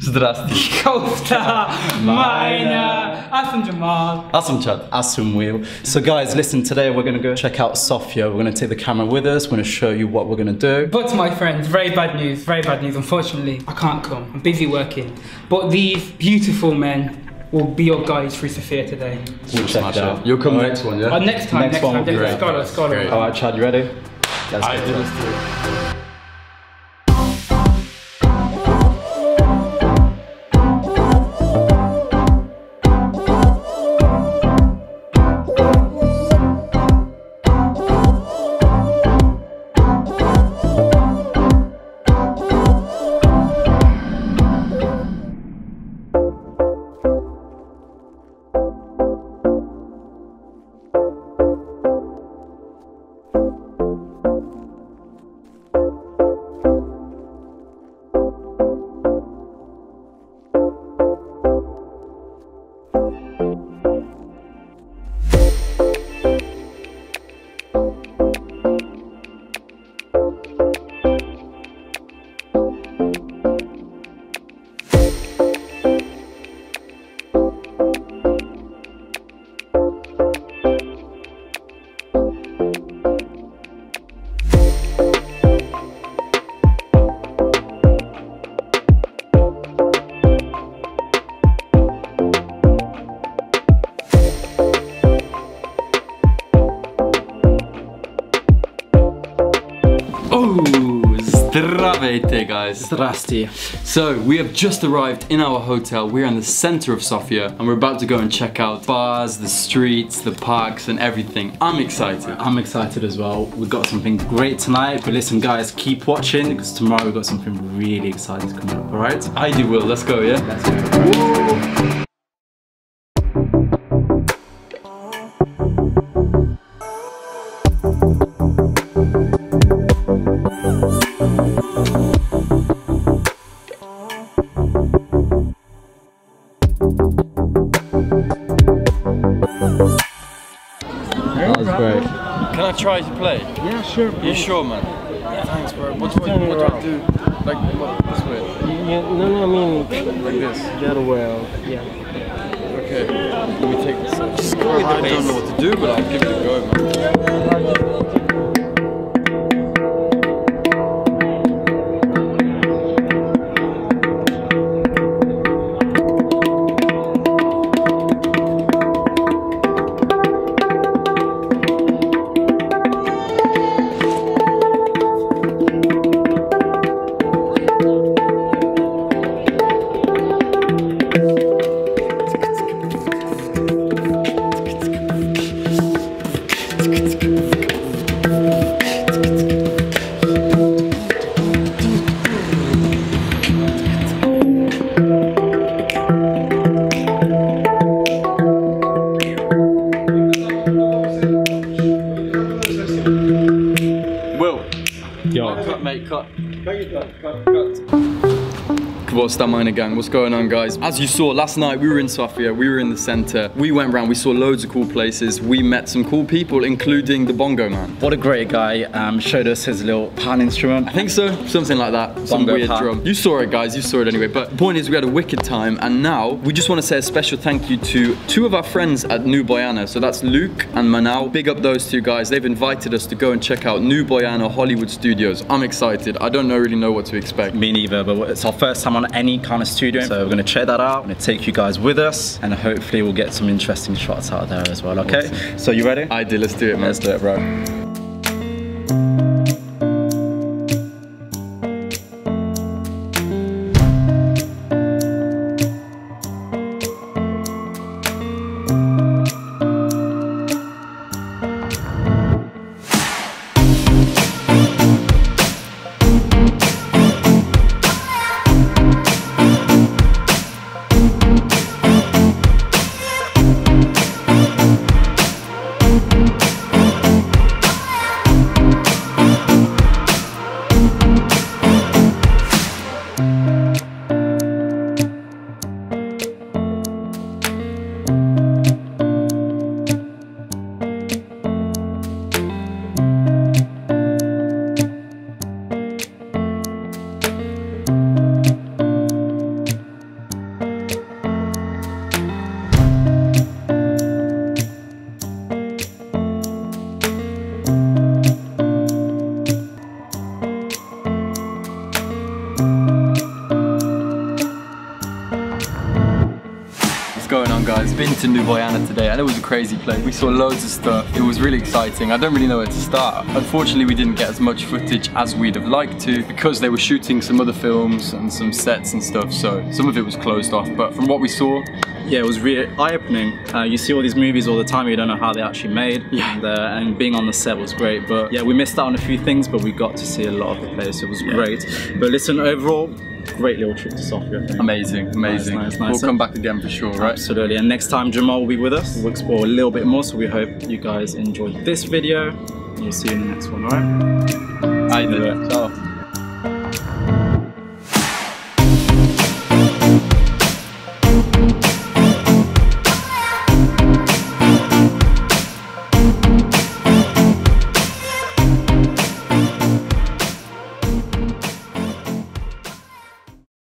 Zdrasti. Costa, Mina, Asim Jamal. Awesome, Chad. Awesome wheel. So guys, listen, today we're gonna go check out Sofia. We're gonna take the camera with us. We're gonna show you what we're gonna do. But my friends, very bad news, very bad news. Unfortunately, I can't come. I'm busy working. But these beautiful men will be your guides through Sofia today. We'll check it out. You'll come next one, yeah? Uh, next time, Next next, one time, will be great. Scholar, scholar. All right, Chad, you ready? Let's I go. did this too. Zdravejte guys. Zdrasti. So, we have just arrived in our hotel. We're in the center of Sofia and we're about to go and check out bars, the streets, the parks and everything. I'm excited. I'm excited as well. We've got something great tonight. But listen, guys, keep watching because tomorrow we've got something really exciting coming up. All right? I do will, let's go, yeah? Let's go. That great. Can I try to play? Yeah, sure. You sure, man? Yeah. Thanks, bro. What do I, what do I do? Like, what, this way? Yeah, no, no, I mean Like this? the other way. Yeah. Okay. Let me take this. Just go with the I don't know what to do, but I'll give it a go, man. Cut, cut, cut. What's that minor gang? What's going on, guys? As you saw last night, we were in Sofia, we were in the center. We went around, we saw loads of cool places. We met some cool people, including the Bongo Man. What a great guy. Um, showed us his little pan instrument. I think so, something like that. Some Bongo weird pan. drum. You saw it, guys. You saw it anyway. But the point is, we had a wicked time, and now we just want to say a special thank you to two of our friends at Nu Boyana. So that's Luke and Manau. Big up those two guys. They've invited us to go and check out Nu Boyana Hollywood Studios. I'm excited. I don't know, really know what to expect. Me neither, but it's our first time on any kind of studio. So we're gonna check that out. I'm gonna take you guys with us and hopefully we'll get some interesting shots out there as well, okay? So you ready? I did. Let's do it, man. Let's do it, bro. Has been to Nu Boyana today and it was a crazy place. We saw loads of stuff. It was really exciting. I don't really know where to start. Unfortunately, we didn't get as much footage as we'd have liked to because they were shooting some other films and some sets and stuff. So some of it was closed off. But from what we saw, yeah, it was really eye-opening. Uh, you see all these movies all the time, you don't know how they actually made, Yeah. and, uh, and being on the set was great. But yeah, we missed out on a few things, but we got to see a lot of the place. It was great. But listen, overall, great little trip to Sofia. Amazing, amazing. nice, nice. We'll come back again for sure, right? Absolutely. And next time Jamal will be with us. We'll explore a little bit more. So we hope you guys enjoyed this video. We'll see you in the next one, alright? I did it. Ciao.